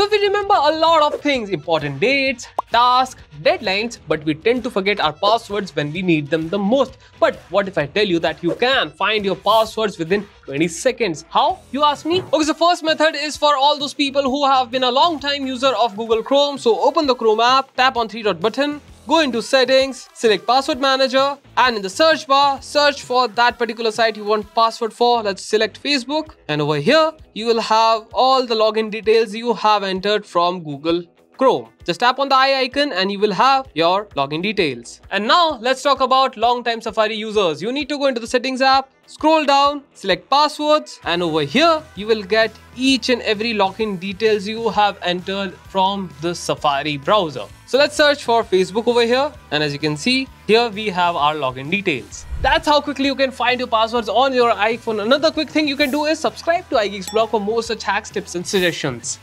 So we remember a lot of things, important dates, tasks, deadlines, but we tend to forget our passwords when we need them the most. But what if I tell you that you can find your passwords within 20 seconds? How? You ask me? Okay, so first method is for all those people who have been a long time user of Google Chrome. So open the Chrome app, tap on three dot button, go into settings, select password manager and in the search bar, search for that particular site you want password for. Let's select Facebook and over here, you will have all the login details you have entered from Google Chrome. Just tap on the eye icon and you will have your login details. And now let's talk about long time Safari users. You need to go into the settings app, scroll down, select passwords and over here you will get each and every login details you have entered from the Safari browser. So let's search for Facebook over here and as you can see here we have our login details. That's how quickly you can find your passwords on your iPhone. Another quick thing you can do is subscribe to iGeeks blog for more such hacks, tips and suggestions.